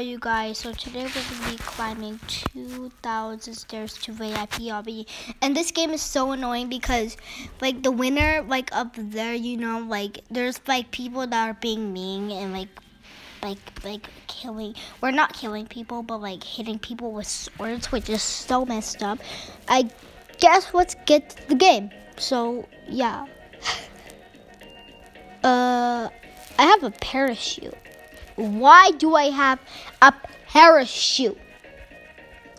you guys. So today we're gonna be climbing 2,000 stairs to VIP lobby, and this game is so annoying because, like, the winner, like up there, you know, like there's like people that are being mean and like, like, like killing. We're not killing people, but like hitting people with swords, which is so messed up. I guess let's get the game. So yeah. uh, I have a parachute. Why do I have a parachute?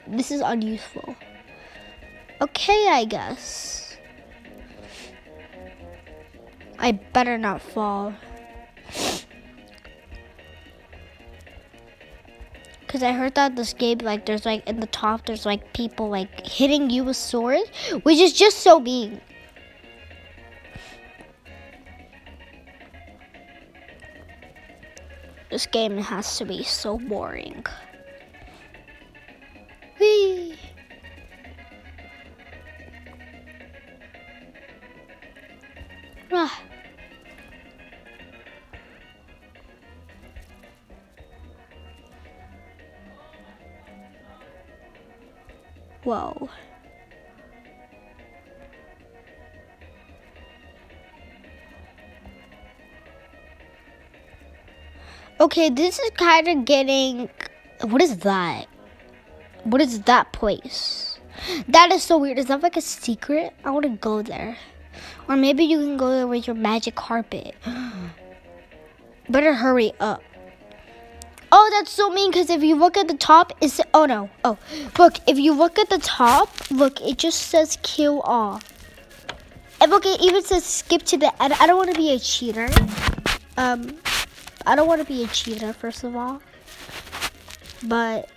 This is unuseful. Okay, I guess. I better not fall. Cause I heard that this game, like, there's like in the top, there's like people like hitting you with swords, which is just so mean. This game has to be so boring. Whee! Ah. Whoa. Okay, this is kind of getting. What is that? What is that place? That is so weird. Is that like a secret? I want to go there. Or maybe you can go there with your magic carpet. Better hurry up. Oh, that's so mean because if you look at the top, it's. Oh no. Oh, look. If you look at the top, look, it just says kill all. And look, it even says skip to the end. I don't want to be a cheater. Um, I don't want to be a cheater, first of all. But,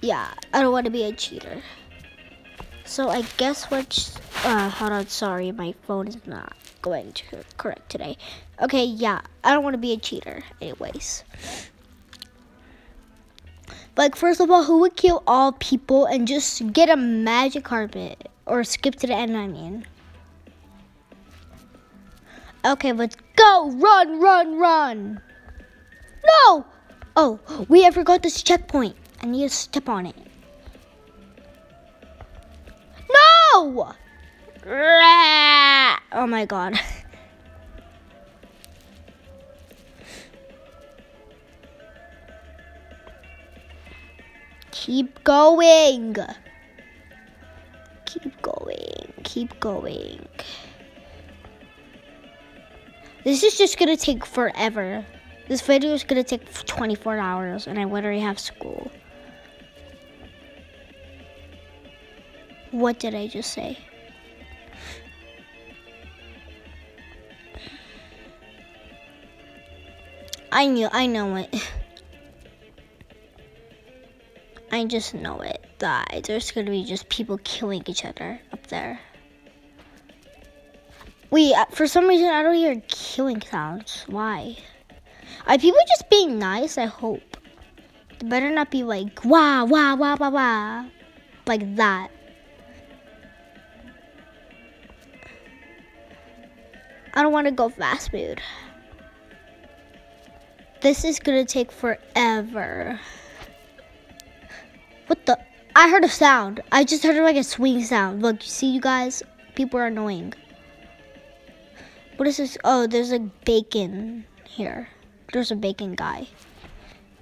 yeah, I don't want to be a cheater. So I guess what, uh, hold on, sorry, my phone is not going to correct today. Okay, yeah, I don't want to be a cheater, anyways. Like, first of all, who would kill all people and just get a magic carpet? Or skip to the end, I mean. Okay, let's go! Run, run, run! No! Oh, we have forgot this checkpoint. I need to step on it. No! Oh my god. Keep going. Keep going. Keep going. This is just gonna take forever. This video is gonna take 24 hours and I literally have school. What did I just say? I knew, I know it. I just know it that there's gonna be just people killing each other up there. Wait, uh, for some reason I don't hear killing sounds. Why? Are people just being nice? I hope. They better not be like wah wah wah wah wah, like that. I don't want to go fast food. This is gonna take forever. What the? I heard a sound. I just heard like a swing sound. Look, you see, you guys? People are annoying. What is this? Oh, there's a bacon here. There's a bacon guy.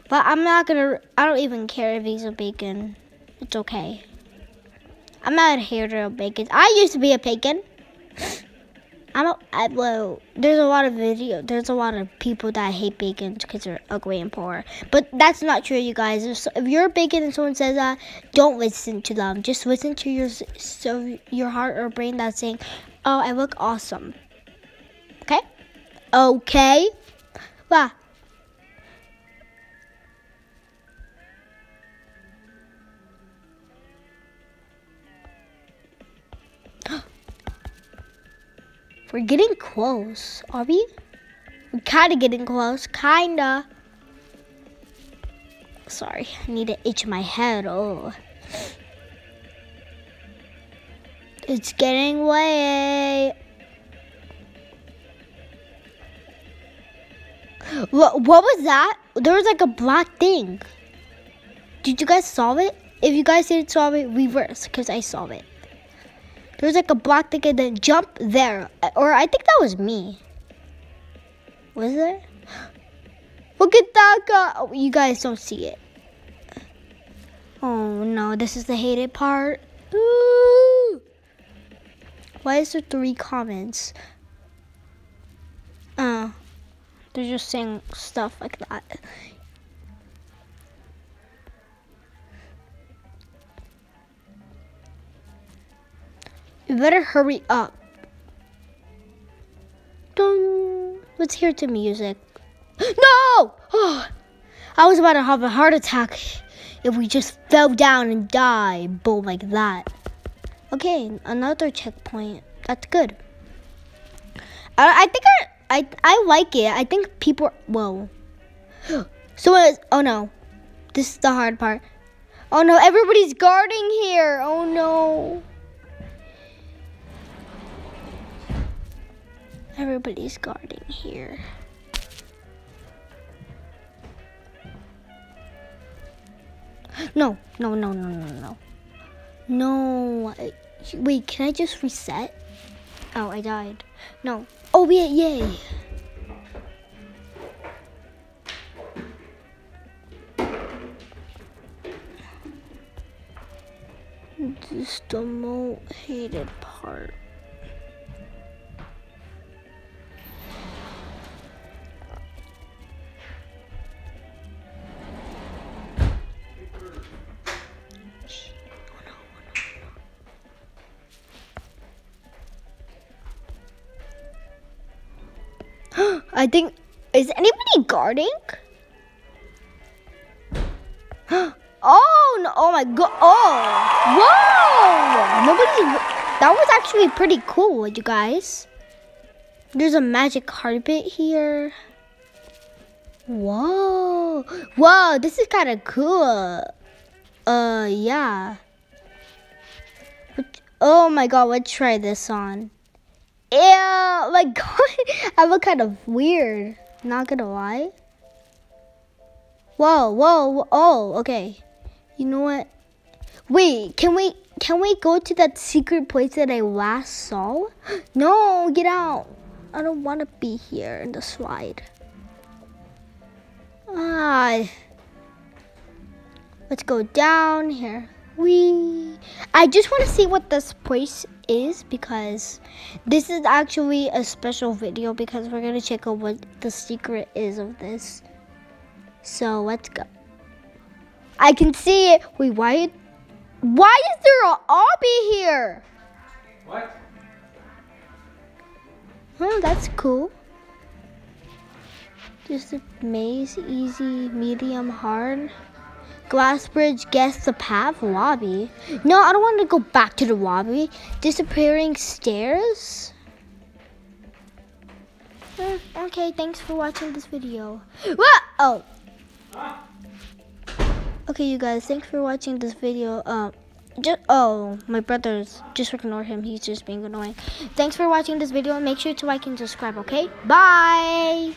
But I'm not gonna, I don't even care if he's a bacon. It's okay. I'm not a hater of bacon. I used to be a bacon. I'm a, I, well, there's a lot of video, there's a lot of people that hate bacon because they're ugly and poor. But that's not true, you guys. If, if you're a bacon and someone says that, don't listen to them. Just listen to your so your heart or brain that's saying, "Oh, I look awesome." Okay? Wow. We're getting close, are we? We're kind of getting close, kinda. Sorry, I need to itch my head. Oh. It's getting late. What, what was that? There was like a black thing. Did you guys solve it? If you guys didn't solve it, reverse, because I solved it. There was like a black thing and then jump there. Or I think that was me. Was there? Look at that guy. Oh, you guys don't see it. Oh no, this is the hated part. Ooh. Why is there three comments? They're just saying stuff like that. You better hurry up. Dun. Let's hear the music. No! Oh, I was about to have a heart attack if we just fell down and died. Boom, like that. Okay, another checkpoint. That's good. I, I think I, I, I like it. I think people. Whoa. So is. Oh no. This is the hard part. Oh no, everybody's guarding here. Oh no. Everybody's guarding here. No, no, no, no, no, no. No. Wait, can I just reset? Oh, I died. No. Oh, yeah, yay. This is the most hated part. I think is anybody guarding? oh no! Oh my god! Oh! Whoa! Nobody. That was actually pretty cool, you guys. There's a magic carpet here. Whoa! Whoa! This is kind of cool. Uh, yeah. Oh my god! Let's try this on. Yeah, my god, I look kind of weird. Not gonna lie. Whoa, whoa, oh, okay. You know what? Wait, can we can we go to that secret place that I last saw? No, get out. I don't want to be here in the slide. Ah. Let's go down here. We. I just want to see what this place is because this is actually a special video because we're going to check out what the secret is of this. So let's go. I can see it. Wait, why? Why is there an obby here? What? Oh, that's cool. Just a maze, easy, medium, hard. Glass bridge, guess the path, lobby. No, I don't want to go back to the lobby. Disappearing stairs? Eh, okay, thanks for watching this video. What? Oh. Okay, you guys, thanks for watching this video. Um, just, oh, my brother's, just ignore him. He's just being annoying. Thanks for watching this video. Make sure to like and subscribe, okay? Bye!